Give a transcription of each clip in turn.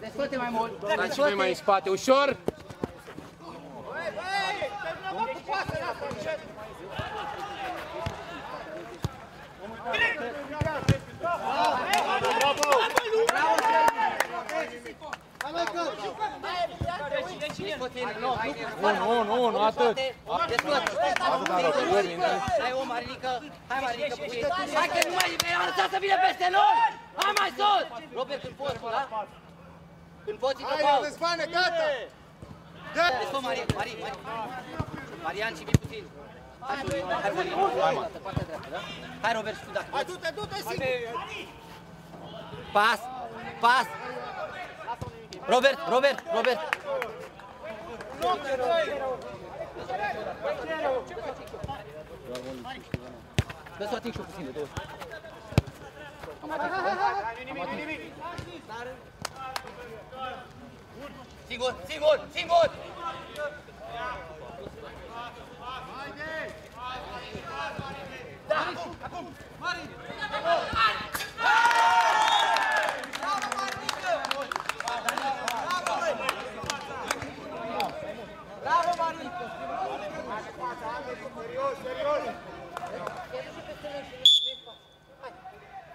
Desfăte mai mult. Dați voi mai în spate, ușor. Nu, nu, nu, nu atât. Hai o Marinică, hai Marinică, puie. Hai că nu mai vei arăta să vină peste noi! Hai mai sus! Robert, când poți, da? Când poți, intră Hai, pauză. Răzvane, gata! Desfă, Maria, Maria, Maria. Marian și vii puțin. Hai, Florin, hai, Florin. Hai, mă. Partea dreaptă, da? Hai, Robert, și tu dacă Hai, poți. du-te, du-te, singur! Pas, pas. Robert, Robert, Robert. Dă să o ating și eu puțin de două. Singur, singur, singur!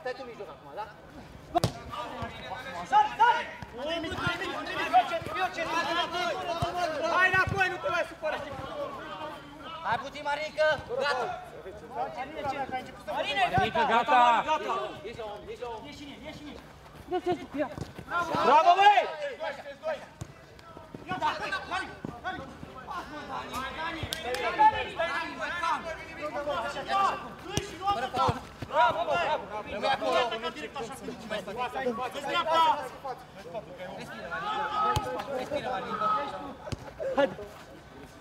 Stai tu în mijloc acum, da? Hai înapoi, nu te mai supăra! Hai puțin, Marică, gata! Mică, gata. Bravo, băi! Fără faul. Rămâi acolo. Respiră, Marică.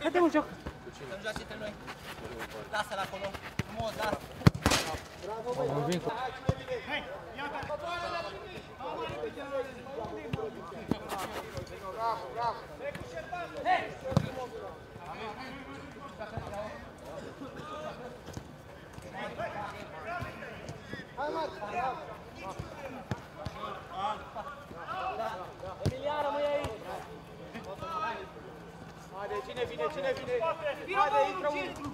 Haide, mă, joc. Să nu joace între noi. Lasă-l acolo. Frumos, lasă. Haide, cine vine, cine vine? Haide, intră unul!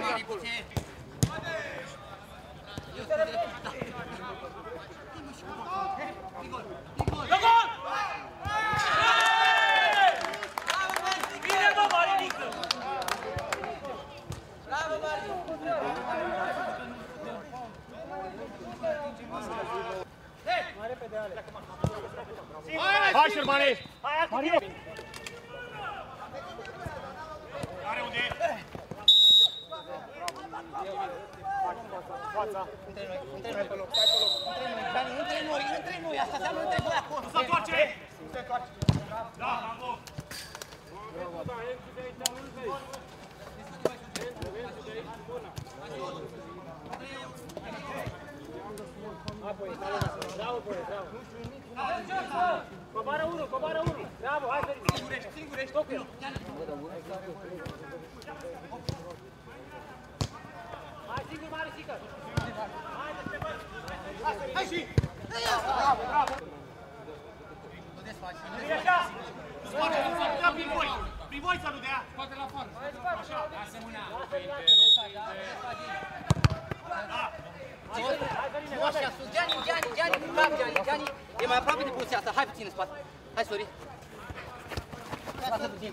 Mari, puțin. Bine, bă, Marinică! Bravo, Mari. Hai, Șermane! Între noi, între noi. Între noi, Dani, între noi, între noi. Asta înseamnă între voi acolo. Să întoarce! Coboară unul, coboară unul! Bravo, hai, Feri! Singurești, singurești! Tocul! Hai, singur, mare, sică! Hai și! Nu desfaci. E așa! Spate la afară, da prin voi! Prin voi să nu dea! Spate la afară! Așa, asemenea! Nu așa, sus. Gianni, Gianni, Gianni, cu cap, Gianni, Gianni. E mai aproape de poziția asta. Hai puțin în spate. Hai, Sori. Lasă puțin.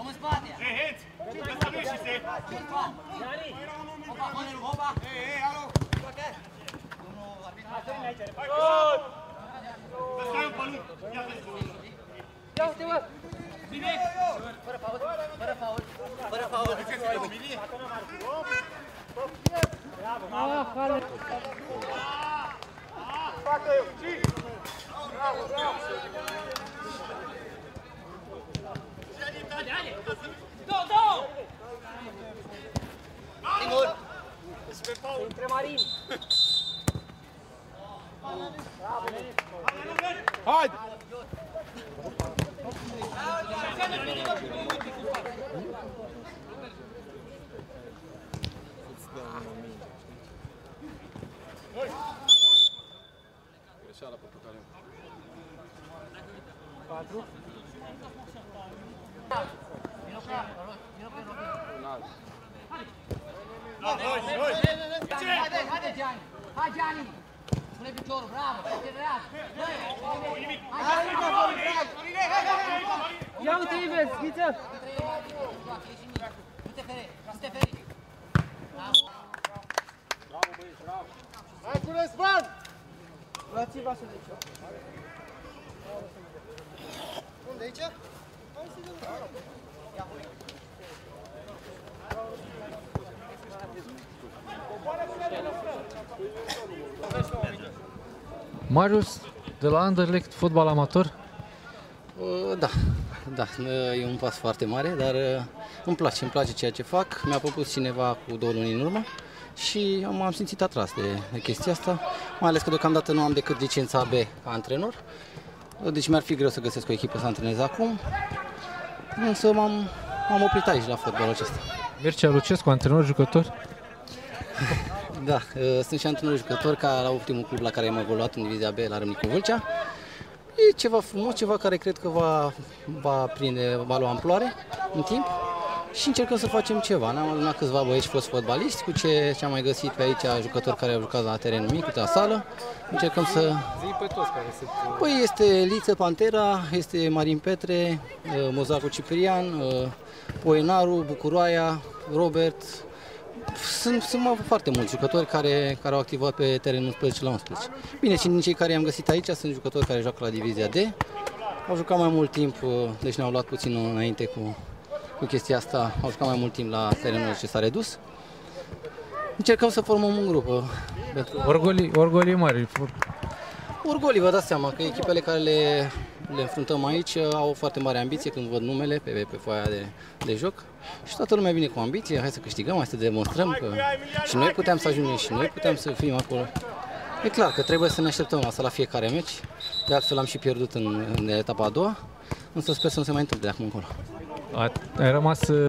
Om în spate. Hei, heți! Ăsta nu ieșise! Hopa, Honelu, hopa. Hei, hei, alo! Domnul arbitru. Să stai un pălut! Ia vezi! Ia uite, mă. Fără faul, fără faul, fără faul. Facă eu! Și! Bravo, bravo! Haide, haide! Două, două! Fechada para o Porto Alegre. 4. Gianni! Hai, Gianni! Pune piciorul, bravo! Accelerat! Hai, Gianni, bravo! Ia uite invers, Ghiță! Nu te feri, nu te feri! Hai cu Răzvan! Luați-vă așa de ce. Unde aici? Marius, de la Anderlecht, fotbal amator. Uh, Da, da, uh, e un pas foarte mare, dar uh, îmi place, îmi place ceea ce fac. Mi-a propus cineva cu două luni în urmă și m-am simțit atras de, de chestia asta, mai ales că deocamdată nu am decât licența B ca antrenor. Uh, Deci mi-ar fi greu să găsesc o echipă să antrenez acum, însă m-am, m-am oprit aici la fotbalul acesta. Mircea Lucescu, antrenor, jucător. Da, uh, sunt și antrenor jucător ca la ultimul club la care am evoluat în divizia B la Râmnicu Vâlcea. E ceva frumos, ceva care cred că va, va prinde, va lua amploare în timp și încercăm să facem ceva. Ne-am adunat câțiva băieți fost fotbaliști cu ce, ce am mai găsit pe aici, jucători care au jucat la terenul mic, la sală. Încercăm să... Zi pe toți care sunt... Păi este Liță Pantera, este Marin Petre, uh, Mozacu Ciprian, uh, Poenaru, Bucuroaia, Robert. Sunt, sunt mă, foarte mulți jucători care, care au activat pe terenul 11 la 11. Bine, și din cei care i-am găsit aici sunt jucători care joacă la Divizia D. Au jucat mai mult timp, uh, deci ne-au luat puțin înainte cu, cu chestia asta. Au jucat mai mult timp la terenul ce s-a redus. Încercăm să formăm un grup. uh, Pentru... Orgolii, orgolii mari. Orgolii, vă dați seama că echipele care le, le înfruntăm aici uh, au o foarte mare ambiție când văd numele pe, pe foaia de, de joc și toată lumea vine cu ambiție, hai să câștigăm, hai să demonstrăm că și noi puteam să ajungem și noi puteam să fim acolo. E clar că trebuie să ne așteptăm la asta la fiecare meci, de altfel am și pierdut în, în etapa a doua, însă sper să nu se mai întâmple de acum încolo. A, ai rămas